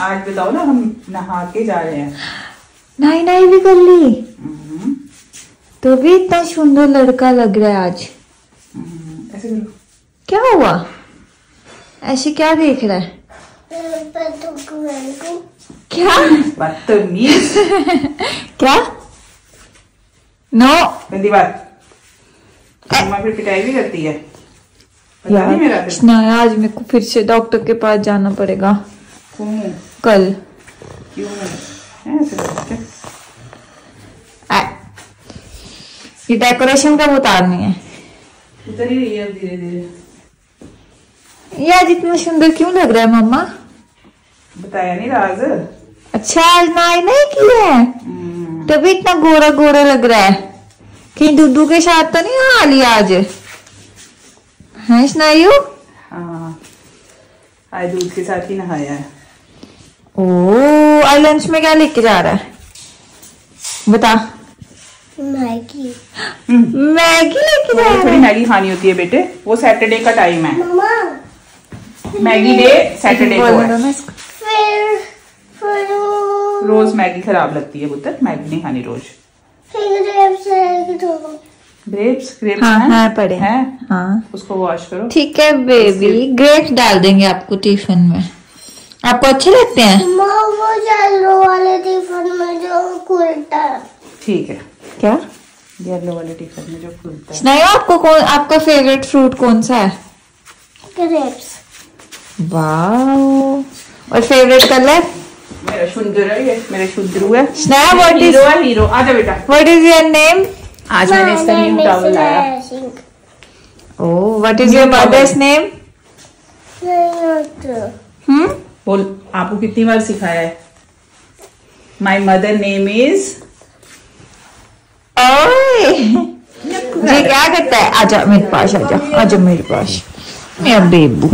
आज बताओ ना हम नहा के जा रहे हैं। नहीं नहीं भी कर ली? हम्म, तो भी इतना सुंदर लड़का लग रहा है आज। हम्म, ऐसे करो क्या हुआ? ऐसे क्या देख रहा है? क्या? बदतमीज। क्या? नो गंदी बात। मम्मा फिर पिटाई भी करती है। पता नहीं मेरा आज मेरे को फिर से डॉक्टर के पास जाना पड़ेगा। कल। क्यों आ, ये डेकोरेशन कब उतारनी है। उतर ही रही है धीरे धीरे ये आज इतना सुंदर क्यों लग रहा है मम्मा? बताया नहीं राज। अच्छा आज नाई नहीं किया है? हम्म, तभी इतना गोरा गोरा लग रहा है। कहीं दुद्दू के साथ तो नहीं नहा लिया आज? है स्नायु? हाँ। आज दूध के साथ ही नहाया है। ओ आज लंच में क्या लेके जा रहा है? बता। मैगी। मैगी लेके जा रहा थोड़ी है। मैगी खानी होती है बेटे। वो सैटरडे का टाइम है। मैगी डे सैटरडे को है। फिर फिर रोज मैगी खराब लगती है पुत्र। मैगी नहीं खानी रोज। ग्रेप्स ग्रेप्स ग्रेप्स हाँ हैं? हाँ पड़े। हैं? हाँ। उसको वॉश करो। ठीक है बेबी ग्रेप्स डाल देंगे आपको टिफ़िन में। आपको अच्छे लगते हैं? वो येलो वाले टिफ़िन में जो खुलता है। ठीक है। क्या? येलो वाले टिफ़िन में जो खुलता है। आपको कौन आपका फेवरेट फ्रूट कौन सा है? ग्रेप्स वाओ और फेवरेट कलर मेरा सुंदर है ये मेरा शुद्रू है Sneha what is hero hero आजा बेटा। व्हाट इज़ योर नेम आज मैंने इसका न्यू टॉवल लाया। ओह what is your mother's name hmm बोल आपको कितनी बार सिखाया है? माई मदर नेम इज़ ये क्या करता है? आजा मेरे पास आजा आजा मेरे पास। मेरा बेबू।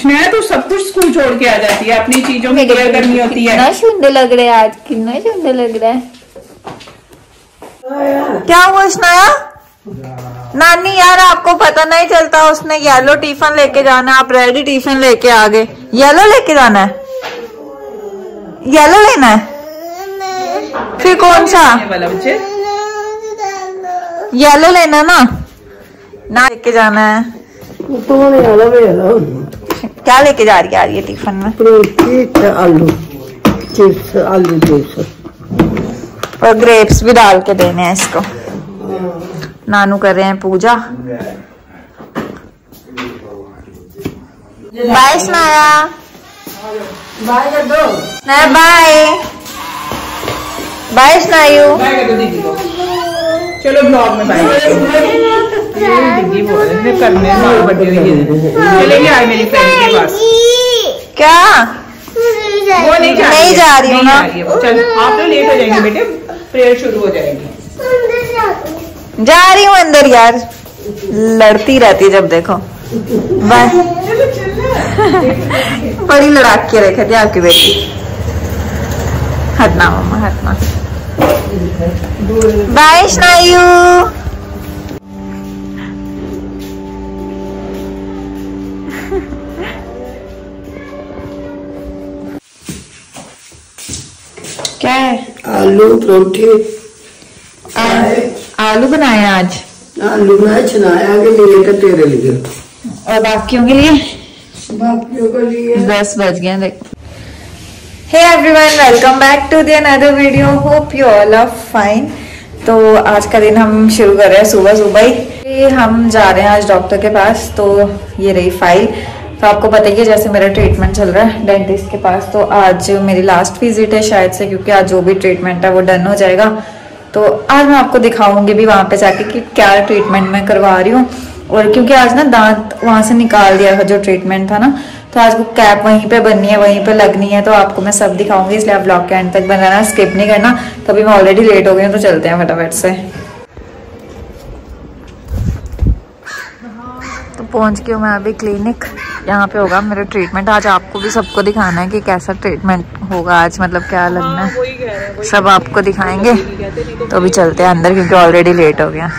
स्नेहा तो सब कुछ स्कूल छोड़ के आ जाती है अपनी चीज़ों में केयर करनी होती है। कितना सुंदर लग रहा है आज कितना सुंदर लग रहा है। क्या हुआ स्नाया? नानी यार, आपको पता नहीं चलता उसने येलो टिफ़िन लेके जाना आप रेडी टिफ़िन लेके आ गए। येलो लेके जाना है? येलो लेना है? फिर कौन सा? येलो लेना ना? ना लेके जाना है। क्या लेके जा रही है ये टिफ़िन में? आलू चिप्स आलू चिप्स और ग्रेप्स भी डाल के देने हैं इसको। नानू कर रहे हैं पूजा। बाय स्नाया। बाय कर दो। बाय। बाय स्नायु कर दो दीदी चलो ब्लॉग में मार बड़ी हुई चलेंगे आज मेरी फ्रेंड के पास? क्या? वो नहीं जा रही हूँ। ना। जा रही है। वो। चल आप लोग लेट हो जाएँगे बेटे। प्रेयर शुरू हो जाएगी। जा रही हूँ अंदर यार। लड़ती रहती जब देखो। बाय बड़ी लड़ाक के रखे थे आपकी बेटी हटना मम्मा, हटना। बाय, स्नायु। क्या है? आलू परोठी आलू बनाए आज? आलू बनाए चनाया के लिए तेरे लिए। और बाकियों के लिए? बाकियों के लिए। दस बज गए देखो। Hey everyone welcome back to the another video hope you all are fine तो आज का दिन हम शुरू कर रहे हैं सुबह सुबह ही। हम जा रहे हैं आज डॉक्टर के पास तो ये रही फ़ाइल तो आपको पता ही है जैसे मेरा ट्रीटमेंट चल रहा है डेंटिस्ट के पास तो आज मेरी लास्ट विज़िट है शायद से क्योंकि आज जो भी ट्रीटमेंट है वो डन हो जाएगा। तो आज मैं आपको दिखाऊँगी भी वहाँ पे जाके कि क्या ट्रीटमेंट मैं करवा रही हूँ। और क्योंकि आज ना दांत वहाँ से निकाल दिया था जो ट्रीटमेंट था ना तो आज वो कैप वहीं पे बननी है, वहीं पे लगनी है तो आपको मैं सब दिखाऊँगी, इसलिए आप ब्लॉग के एंड तक बनाना स्किप नहीं करना। तभी मैं ऑलरेडी लेट हो गई हूँ तो चलते हैं फटाफट से। तो पहुँच गई हूँ मैं अभी क्लिनिक यहाँ पे होगा मेरा ट्रीटमेंट आज आपको भी सबको दिखाना है कि कैसा ट्रीटमेंट होगा आज मतलब क्या लगना है। सब आपको दिखाएँगे। तो अभी चलते हैं अंदर क्योंकि ऑलरेडी लेट हो गया।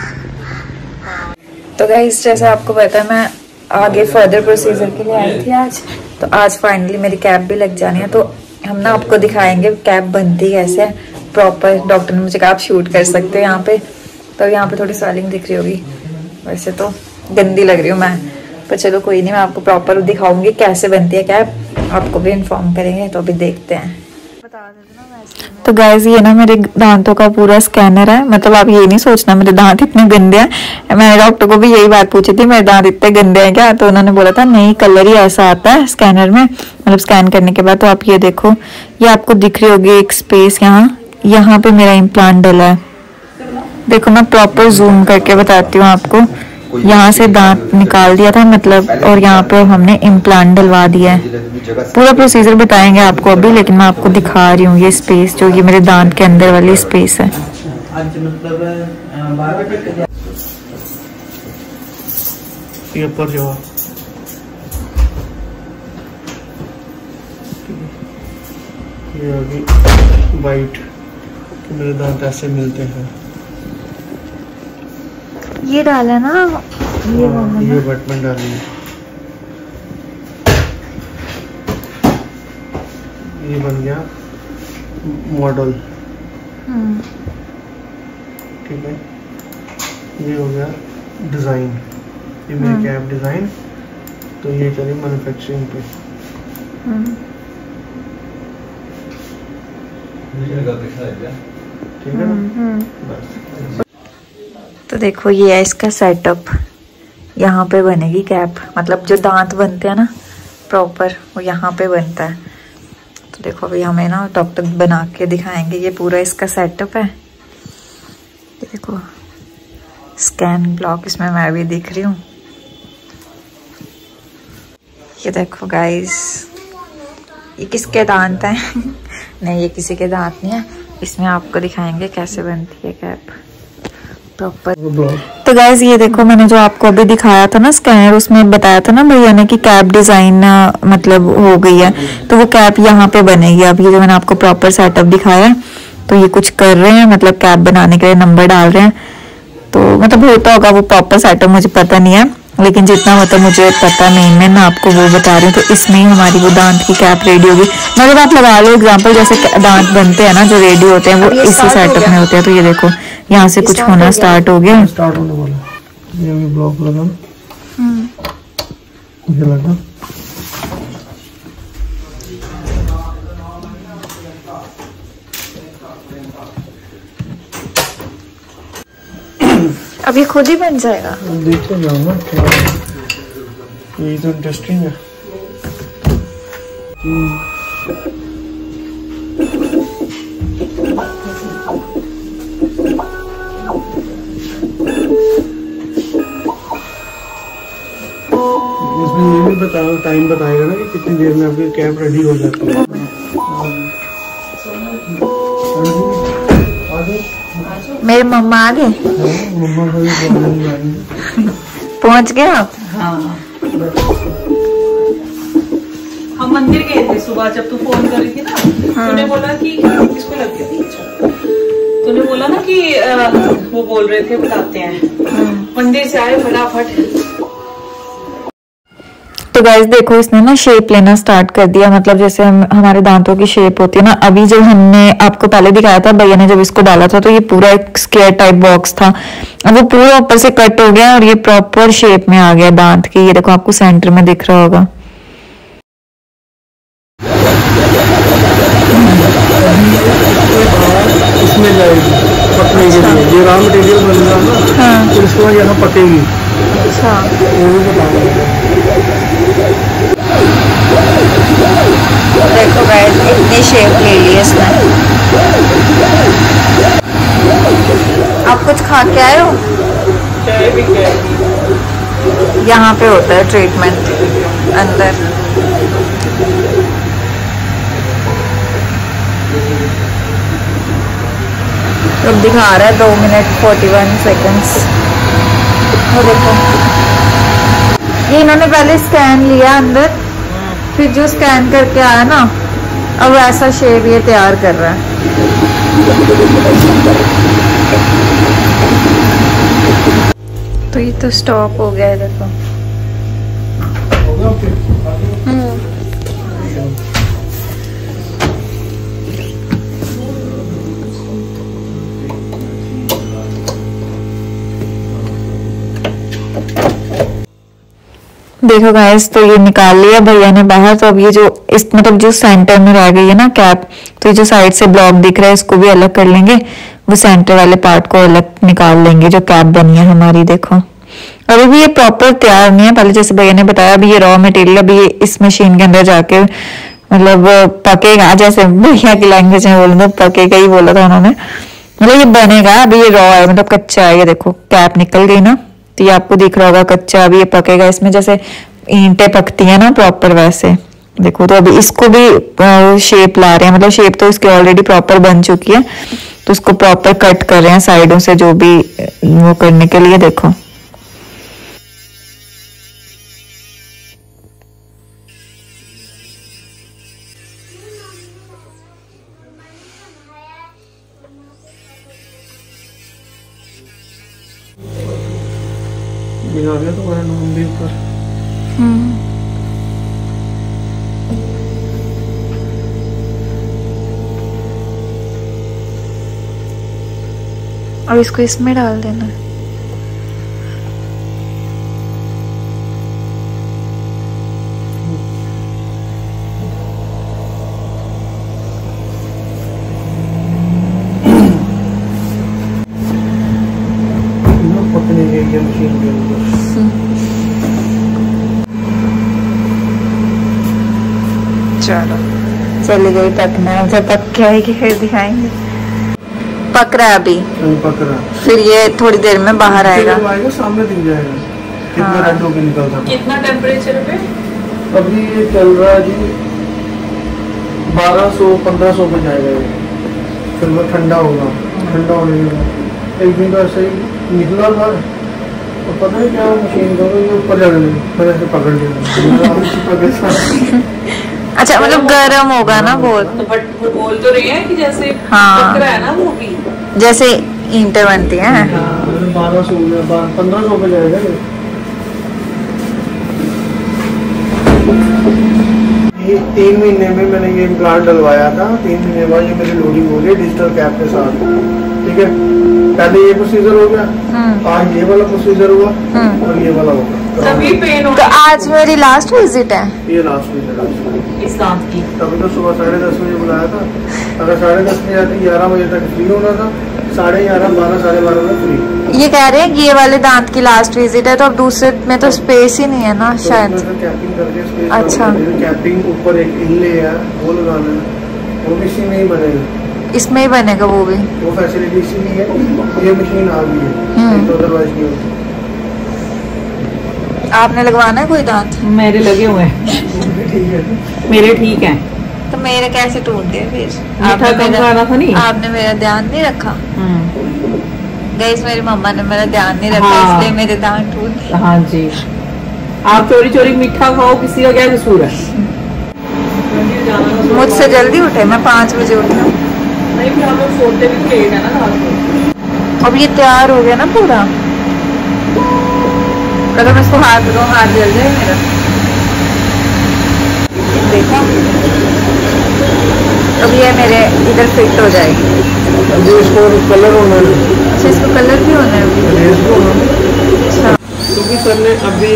तो गाइस जैसे आपको पता है मैं आगे फर्दर प्रोसीजर के लिए आई थी आज। तो आज फाइनली मेरी कैब भी लग जानी है तो हम ना आपको दिखाएँगे कैब बनती कैसे है। प्रॉपर डॉक्टर ने मुझे कहा आप शूट कर सकते हो यहाँ पे। तो यहाँ पे थोड़ी स्वेलिंग दिख रही होगी। वैसे तो गंदी लग रही हूँ मैं। पर चलो कोई नहीं मैं आपको प्रॉपर दिखाऊँगी कैसे बनती है कैब आपको भी इन्फॉर्म करेंगे तो अभी देखते हैं। तो गैस ये ना मेरे दांतों का पूरा स्कैनर है मतलब आप ये नहीं सोचना मेरे दांत इतने गंदे हैं। मैंने डॉक्टर को भी यही बात पूछी थी मेरे दांत इतने गंदे हैं क्या? तो उन्होंने बोला था नहीं कलर ही ऐसा आता है स्कैनर में। मतलब स्कैन करने के बाद तो आप ये देखो ये आपको दिख रही होगी एक स्पेस यहाँ यहाँ पे मेरा इम्प्लांट डला है। देखो मैं प्रॉपर जूम करके बताती हूँ आपको। यहाँ से दांत निकाल दिया था मतलब और यहाँ पे हमने इम्प्लांट डलवा दिया है। पूरा प्रोसीजर बताएँगे आपको अभी लेकिन मैं आपको दिखा रही हूँ ये स्पेस जो ये मेरे दांत के अंदर वाली स्पेस है। ये ऊपर जो ये अभी वाइट मेरे दांत ऐसे मिलते हैं। ये डाला ना? ये हाँ, ये बटन डाली है। ये बन गया मॉडल। हम्म, ठीक है। ये हो गया डिज़ाइन। ये मेरी कैब डिज़ाइन। तो ये चली मैन्युफैक्चरिंग पे। हम्म। ठीक है ना? बस। तो देखो, ये है इसका सेटअप यहाँ पे बनेगी कैप मतलब जो दांत बनते हैं ना प्रॉपर वो यहाँ पे बनता है। तो देखो, अभी हमें ना डॉक्टर बना के दिखाएँगे। ये पूरा इसका सेटअप है। देखो स्कैन ब्लॉक इसमें मैं भी दिख रही हूँ। ये देखो गाइस ये किसके दांत हैं? नहीं, ये किसी के दांत नहीं है। इसमें आपको दिखाएँगे कैसे बनती है कैप प्रॉपर तो गैस ये देखो मैंने जो आपको अभी दिखाया था ना स्कैनर उसमें बताया था ना भैया ने कि कैप डिज़ाइन मतलब हो गई है। तो वो कैप यहाँ पे बनेगी। अब ये जो मैंने आपको प्रॉपर सेटअप दिखाया है तो ये कुछ कर रहे हैं मतलब कैप बनाने के लिए नंबर डाल रहे हैं। तो मतलब होता होगा वो प्रॉपर सेटअप मुझे पता नहीं है लेकिन जितना मतलब मुझे पता नहीं मैं मैं आपको वो बता रही हूँ तो इसमें ही हमारी वो दांत की कैप रेडी होगी। मतलब आप लगा लो एग्ज़ाम्पल जैसे दांत बनते हैं ना जो रेडी होते हैं वो इसी सेटअप में होते हैं तो ये देखो। यहाँ से कुछ होना स्टार्ट हो गया। स्टार्ट होने वाला ये अभी ब्लॉक लगा ये लगा। अब ये खुद ही बन जाएगा। देखते जाऊँगा। क्या ये तो इंटरेस्टिंग है। बताओ टाइम बताएगा ना कि कितनी देर में आपकी कैब रेडी हो जाती है। मेरे मम्मा आ गए? पहुँच गए आप? हम मंदिर गए थे सुबह जब तू फ़ोन कर रही थी ना तूने बोला कि किसको लग गया। तूने बोला ना कि अ, वो बोल रहे थे बताते हैं। मंदिर से आए फटाफट। तो गाइस देखो इसने ना शेप लेना स्टार्ट कर दिया। मतलब जैसे हम हमारे दांतों की शेप होती है ना अभी जब हमने आपको पहले दिखाया था भैया ने जब इसको डाला था तो ये पूरा एक स्क्वायर टाइप बॉक्स था। अब वो पूरा ऊपर से कट हो गया और ये प्रॉपर शेप में आ गया दांत के। ये देखो आपको सेंटर में दिख रहा होगा। इसमें जाएगी पकने के लिए। ये रॉ मटेरियल बन रहा है ना हाँ। फिर इसके यहाँ पकेगी। अच्छा। वो भी बताऊँगा है तो इतनी शेप ले ली इसने आप कुछ खा के आए हो? यहाँ पे होता है ट्रीटमेंट अंदर। अब दिखा रहा है दो मिनट फोर्टी वन सेकेंड्स देखो। ये इन्होंने पहले स्कैन लिया अंदर। फिर जो स्कैन करके आया ना, अब ऐसा शेप ये तैयार कर रहा है। तो ये तो स्टॉप हो गया है, देखो। देखो गाइस तो ये निकाल लिया, भैया ने बाहर तो अब ये जो इस मतलब जो सेंटर में रह गई है ना कैप तो ये जो साइड से ब्लॉक दिख रहा है, इसको भी अलग कर लेंगे। वो सेंटर वाले पार्ट को अलग निकाल लेंगे, जो कैप बनी है हमारी, देखो। अभी भी ये प्रॉपर तैयार नहीं है, पहले जैसे भैया ने बताया, अभी ये रॉ मटेरियल अभी ये इस मशीन के अंदर जाके मतलब पकेगा, जैसे भैया की लैंग्वेज में बोलूँ तो पकेगा ही बोला था उन्होंने। मतलब ये बनेगा, अभी ये रॉ है मतलब कच्चा है, ये देखो कैप निकल गई ना। तो ये आपको दिख रहा होगा कच्चा अभी ये पकेगा, इसमें जैसे ईंटे पकती है ना प्रॉपर वैसे। देखो तो अभी इसको भी शेप ला रहे हैं मतलब शेप तो इसकी ऑलरेडी प्रॉपर बन चुकी है। तो उसको प्रॉपर कट कर रहे हैं साइडों से जो भी वो करने के लिए, देखो। और इसको इसमें डाल देना। है चलो। चली गई पकना जब पक के आएगी फिर दिखाएँगे। पक रहा है अभी। पक रहा है फिर ये थोड़ी देर में बाहर आएगा। आएगा सामने दिख जाएगा। कितना हाँ। रेड होके निकलता कितना टेम्परेचर पे? अभी ये चल रहा है जी बारह सौ पंद्रह सौ पे जाएगा ये। फिर वो ठंडा होगा ठंडा होने के बाद। एक दिन तो ऐसे ही निकला था। और पता है क्या मशीन का ये ऊपर जाने लगी फिर ऐसे पकड़ लिया। पकड़ लिया। अच्छा मतलब गर्म होगा ना बहुत। तो बट वो बोल तो रही है कि जैसे हाँ। पक रहा है ना वो भी। जैसे ईंटें बनती हैं। बारह सौ पंद्रह सौ पे जाएगा ये। तीन महीने में मैंने ये इम्प्लांट डलवाया था। तीन महीने बाद ये मेरी लोडिंग हो गई डिजिटल कैप के साथ। ठीक है? पहले ये प्रोसीजर हो गया। हम्म आज ये वाला प्रोसीजर हुआ। और ये वाला होगा तभी पेन तो आज मेरी लास्ट विज़िट है। ये लास्ट में है। इस दांत की। तभी तो सुबह साढ़े दस बजे बुलाया था। अगर साढ़े दस बजे आते ग्यारह बजे तक फ्री होना था साढ़े ग्यारह बारह साढ़े बारह में फ्री ये कह रहे हैं कि ये वाले दांत की लास्ट विज़िट है तो अब दूसरे में तो स्पेस ही नहीं है ना तो शायद। कैपिंग करके अच्छा। कैपिंग ऊपर एक इनले है वो लगाना वो भी इसी में ही बनेगा। इसमें ही बनेगा वो भी। वो फैसिलिटी इसीलिए है ये मशीन आ गई है। हम्म। तो अदरवाइज़ नहीं होती आपने लगवाना है कोई दांत? मेरे लगे हुए हैं। मेरे ठीक हैं। तो मेरे कैसे टूट गए फिर? था नहीं? आपने मेरा ध्यान नहीं रखा? हम्म, गई मेरी मम्मा ने मेरा ध्यान नहीं रखा हाँ। इसलिए मेरे दांत टूट गए। हाँ जी। आप चोरी चोरी मीठा खाओ किसी का क्या कसूर है? मुझसे जल्दी उठे मैं पाँच बजे उठी। हूँ नहीं फिर हम लोग सोते भी लेट है ना रात को। अब ये तैयार हो गया ना पूरा? अगर मैं इसको हाथ दूँ हाथ जल जाए मेरा। देखा। अब ये मेरे इधर फिट हो जाएगी। इसको कलर होना है। अच्छा इसको कलर भी होना है है। अच्छा। क्योंकि सर ने अभी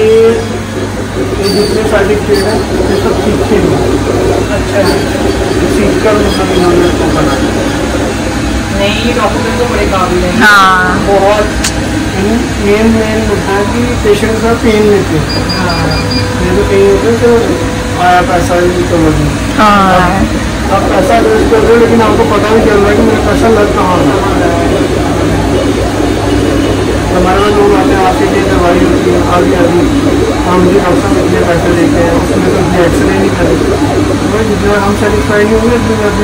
जितने जितने सर्टिफिकेट है ये सब सीखे अच्छा। सीख कर मतलब इन्होंने इसको बनाया। नहीं डॉक्टर तो बड़े काबिल हैं। हाँ। बहुत। मेन मेन है कि पेशेंट का पेन हैं ये तो पेन होते तो आया पैसा में हाँ आप पैसा यूज़ कर रहे लेकिन आपको पता नहीं चल रहा है कि मेरा पैसा लग कहाँ हमारे लोग आते हैं आते हैं दवाई होती है आगे आगे। हम डॉक्टर साहब इतने पैसे देते हैं उसमें तो इतने एक्सरे नहीं तो जितना हम सेटिस्फाई होंगे उतनी ज़्यादा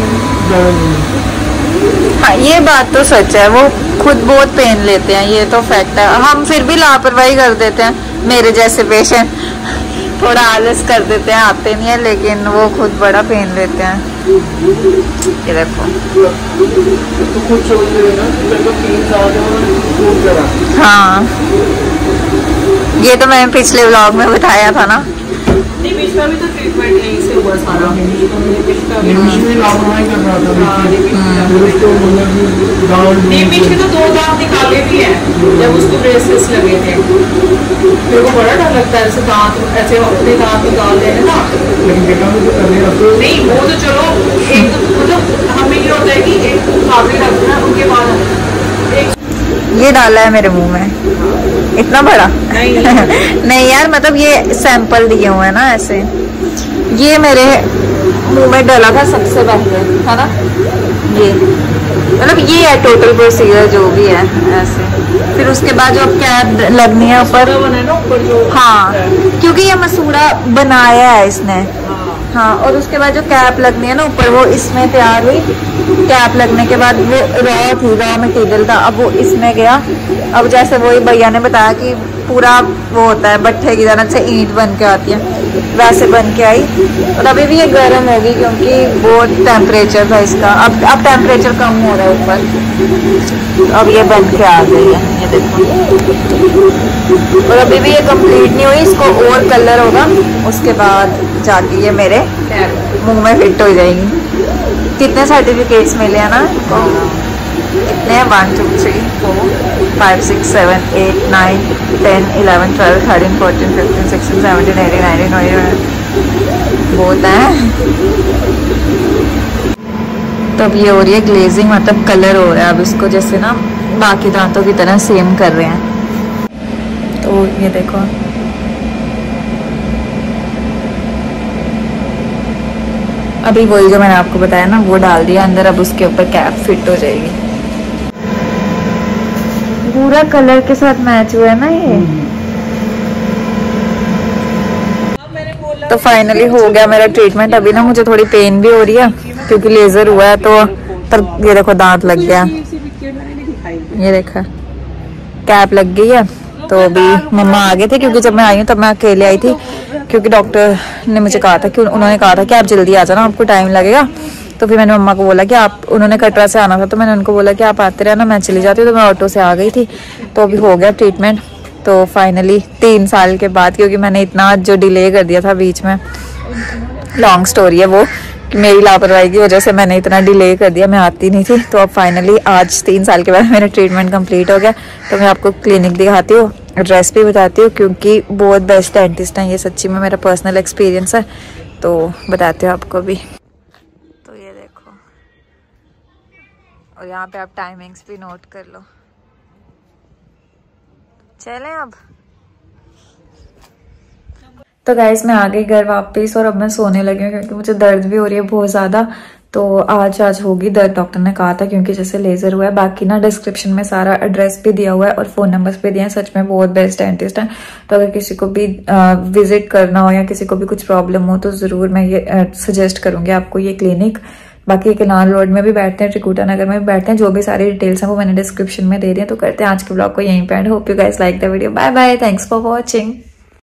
नहीं हाँ ये बात तो सच है वो खुद बहुत पेन लेते हैं ये तो फैक्ट है। हम फिर भी लापरवाही कर देते हैं मेरे जैसे पेशेंट थोड़ा आलस कर देते हैं आते नहीं है लेकिन वो खुद बड़ा पेन लेते हैं। ये देखो। तो हाँ ये तो मैंने पिछले व्लॉग में बताया था ना। तो यहीं से हुआ सारा निमिष का निमिष। हाँ, मतलब कि तो दो दांत निकाले भी हैं जब उसको ब्रेसलेस लगे थे। मेरे को बड़ा डर लगता है ऐसे दांत ऐसे अपने दांत निकाल देने ना। लेकिन बेटा मुझे करने अब तो नहीं वो तो चलो एक मतलब हमें ये होता है कि एक है उनके बाद ये डाला है मेरे मुँह में। इतना बड़ा? नहीं। नहीं यार मतलब ये सैंपल दिए हुए हैं ना ऐसे। ये मेरे मुँह में डाला था सबसे पहले है ना? ये। मतलब ये है टोटल प्रोसीजर जो भी है ऐसे। फिर उसके बाद जो कैप लगनी है ऊपर? है हाँ क्योंकि ये मसूड़ा बनाया है इसने। हाँ और उसके बाद जो कैप लगनी है ना ऊपर वो इसमें तैयार हुई। कैप लगने के बाद वो रॉ थी रॉ मटेरियल था अब वो इसमें गया। अब जैसे वही भैया ने बताया कि पूरा वो होता है भट्ठे की तरह से ईंट बन के आती है। वैसे बन के आई। और अभी भी ये गर्म होगी क्योंकि बहुत टेम्परेचर था इसका। अब अब टेम्परेचर कम हो रहा है ऊपर। अब ये बन के आ गई है, ये देखो। और अभी भी ये कंप्लीट नहीं हुई, इसको और कलर होगा। उसके बाद जाके ये मेरे मुँह में फिट हो जाएगी। कितने सर्टिफिकेट्स मिले हैं ना? इनको कितने one two three four five six seven eight nine ten eleven twelve thirteen fourteen fifteen sixteen seventeen eighteen nineteen twenty बहुत हैं। तो अब ये हो रही है ग्लेजिंग मतलब कलर हो रहा है। अब इसको जैसे ना बाकी दांतों की तरह सेम कर रहे हैं। तो ये देखो। अभी वही जो मैंने आपको बताया ना, वो डाल दिया। अंदर अब उसके ऊपर कैप फिट हो जाएगी। पूरा कलर के साथ मैच हुआ है ना ये? तो फाइनली हो गया मेरा ट्रीटमेंट अभी ना मुझे थोड़ी पेन भी हो रही है क्योंकि लेजर हुआ है तो पर ये देखो दांत लग गया। ये देखा कैप लग गई है तो अभी मम्मा आ गए थे क्योंकि जब मैं आई हूँ तब मैं अकेले आई थी क्योंकि डॉक्टर ने मुझे कहा था कि उन्होंने कहा था कि आप जल्दी आ जाना आपको टाइम लगेगा। तो फिर मैंने मम्मा को बोला कि आप, उन्होंने कटरा से आना था तो मैंने उनको बोला कि आप आते रहना, मैं चली जाती हूँ तो मैं ऑटो से आ गई थी। तो अभी हो गया ट्रीटमेंट तो फाइनली तीन साल के बाद, क्योंकि मैंने इतना जो डिले कर दिया था बीच में लॉन्ग स्टोरी है वो, कि मेरी लापरवाही की वजह से मैंने इतना डिले कर दिया, मैं आती नहीं थी। तो अब फाइनली आज तीन साल के बाद मेरा ट्रीटमेंट कंप्लीट हो गया। तो मैं आपको क्लिनिक दिखाती हूँ एड्रेस भी बताती हूँ, क्योंकि बहुत बेस्ट डेंटिस्ट हैं, ये सच्ची में मेरा पर्सनल एक्सपीरियंस है तो बताती हूँ आपको भी और यहाँ पे आप टाइमिंग्स भी नोट कर लो। चलें अब। तो गाइस मैं आ गई घर वापस, और अब मैं सोने लगी हूँ क्योंकि मुझे दर्द भी हो रही है बहुत ज़्यादा। तो आज आज होगी दर्द डॉक्टर ने कहा था क्योंकि जैसे लेज़र हुआ है, बाकी ना डिस्क्रिप्शन में सारा एड्रेस भी दिया हुआ है और फ़ोन नंबर्स भी दिए हैं। सच में बहुत बेस्ट डेंटिस्ट है। तो अगर किसी को भी विज़िट करना हो या किसी को भी कुछ प्रॉब्लम हो तो ज़रूर मैं ये सजेस्ट करूँगी आपको ये क्लिनिक बाकी किलान रोड में भी बैठते हैं त्रिकुटा नगर में भी बैठते हैं, जो भी सारी डिटेल्स हैं वो मैंने डिस्क्रिप्शन में दे दी है तो करते हैं आज के ब्लॉग को यहीं पे end hope you guys like the video bye bye thanks for watching